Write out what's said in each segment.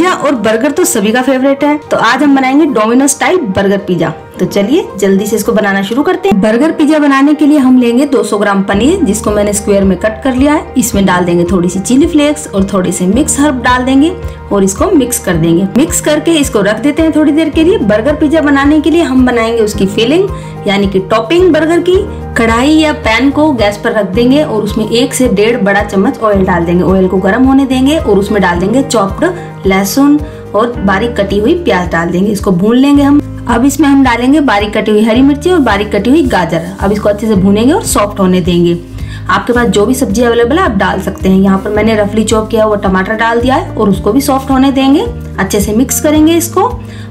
Pizza और burger तो सभी का फेवरेट है। तो आज हम बनाएँगे डोमिनो स्टाइल बर्गर पिज्जा तो चलिए, जल्दी से इसको बनाना शुरू करते हैं। बर्गर पिज्जा बनाने के लिए हम लेंगे 200 ग्राम पनीर, जिसको मैंने स्क्वायर में कट कर लिया है। इसमें डाल देंगे थोड़ी सी चिली फ्लेक्स और थोड़ी सी मिक्स हर्ब डाल देंगे और इसको मिक्स कर देंगे। मिक्स करके इसको रख देते हैं थोड़ी देर के लिए। बर्गर पिज्जा बनाने के लिए हम बनाएँगे उसकी फिलिंग यानी कि टॉपिंग बर्गर की। कढ़ाई या पैन को गैस पर रख देंगे और उसमें एक से डेढ़ बड़ा चम्मच ऑयल डाल देंगे। ऑयल को गर्म होने देंगे और उसमें डाल देंगे चॉप्ड लहसुन और बारीक कटी हुई प्याज डाल देंगे। इसको भून लेंगे हम। अब इसमें हम डालेंगे बारीक कटी हुई हरी मिर्ची और बारीक कटी हुई गाजर। अब इसको अच्छे से भूनेंगे और सॉफ्ट होने देंगे। आपके पास जो भी सब्ज़ी अवेलेबल है, आप डाल सकते हैं। यहाँ पर मैंने रफली चॉप किया हुआ टमाटर डाल दिया है और उसको भी सॉफ्ट होने देंगे। अच्छे से मिक्स करेंगे इसको।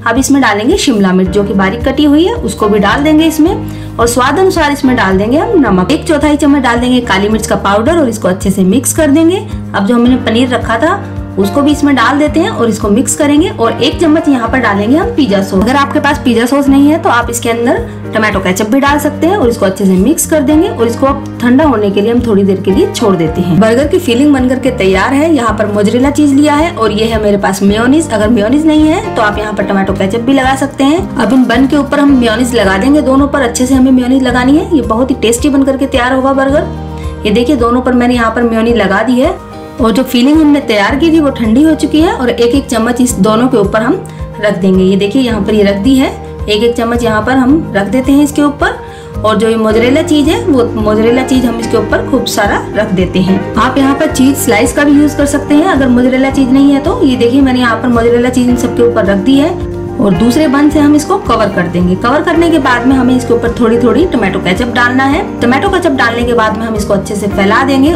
अब इसमें डालेंगे शिमला मिर्च, जो कि बारीक कटी हुई है, उसको भी डाल देंगे इसमें। और स्वाद अनुसार इसमें डाल देंगे हम नमक। एक चौथाई चम्मच डाल देंगे काली मिर्च का पाउडर और इसको अच्छे से मिक्स कर देंगे। अब जो हमने पनीर रखा था उसको भी इसमें डाल देते हैं और इसको मिक्स करेंगे और एक चम्मच यहाँ पर डालेंगे हम पिज्जा सॉस अगर आपके पास पिज्जा सॉस नहीं है तो आप इसके अंदर टमाटो केचप भी डाल सकते हैं और इसको अच्छे से मिक्स कर देंगे और इसको अब ठंडा होने के लिए हम थोड़ी देर के लिए छोड़ देते हैं। बर्गर की फीलिंग बनकर के तैयार है। यहाँ पर मोजरेला चीज़ लिया है और ये है मेरे पास मेयोनीज अगर मेयोनीज नहीं है तो आप यहाँ पर टमाटो केचप भी लगा सकते हैं। अब इन बन के ऊपर हम मेयोनीज लगा देंगे दोनों पर। अच्छे से हमें मेयोनीज लगानी है। ये बहुत ही टेस्टी बनकर के तैयार होगा बर्गर ये देखिए दोनों पर मैंने यहाँ पर मेयोनीज लगा दी है। और जो फीलिंग हमने तैयार की थी वो ठंडी हो चुकी है और एक एक चम्मच इस दोनों के ऊपर हम रख देंगे। ये देखिए, यहाँ पर ये रख दी है। एक एक चम्मच यहाँ पर हम रख देते हैं इसके ऊपर और जो ये मोजरेला चीज़ है, वो मोजरेला चीज़ हम इसके ऊपर खूब सारा रख देते हैं। आप यहाँ पर चीज़ स्लाइस का भी यूज़ कर सकते हैं। अगर मोजरेला चीज़ नहीं है तो ये देखिए, मैंने यहाँ पर मोजरेला चीज़ इन सबके ऊपर रख दी है और दूसरे बन से हम इसको कवर कर देंगे। कवर करने के बाद में हमें इसके ऊपर थोड़ी थोड़ी टोमेटो केचप डालना है। टोमेटो केचप डालने के बाद में हम इसको अच्छे से फैला देंगे।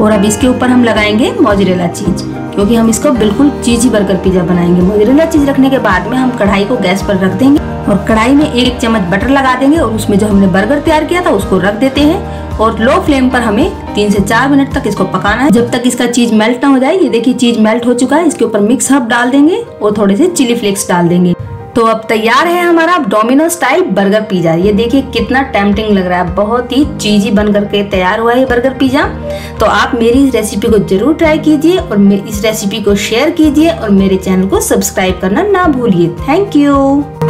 और अब इसके ऊपर हम लगाएँगे मोजरेला चीज़ क्योंकि हम इसको बिल्कुल चीजी बर्गर पिज्जा बनाएँगे। मोजरेला चीज़ रखने के बाद में हम कढ़ाई को गैस पर रख देंगे और कढ़ाई में एक चम्मच बटर लगा देंगे और उसमें जो हमने बर्गर तैयार किया था उसको रख देते हैं और लो फ्लेम पर हमें तीन से चार मिनट तक इसको पकाना है। जब तक इसका चीज़ मेल्ट ना हो जाए, ये देखिए चीज़ मेल्ट हो चुका है, इसके ऊपर मिक्स हब डाल देंगे और थोड़े से चिली फ्लेक्स डाल देंगे। तो अब तैयार है हमारा डोमिनो स्टाइल बर्गर पिज्जा ये देखिए कितना टेम्पटिंग लग रहा है। बहुत ही चीजी बन करके तैयार हुआ है बर्गर पिज्जा तो आप मेरी इस रेसिपी को ज़रूर ट्राई कीजिए और इस रेसिपी को शेयर कीजिए और मेरे चैनल को सब्सक्राइब करना ना भूलिए। Thank you